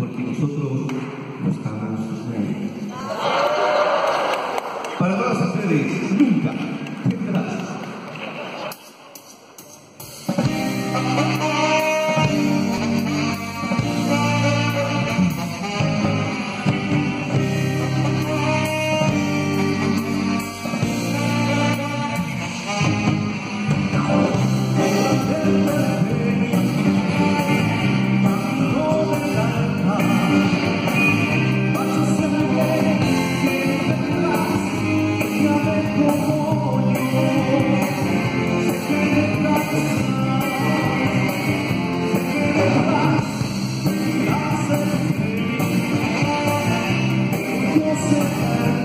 porque nosotros buscamos reír. Palabras a ustedes, nunca tendrás. yes, sir.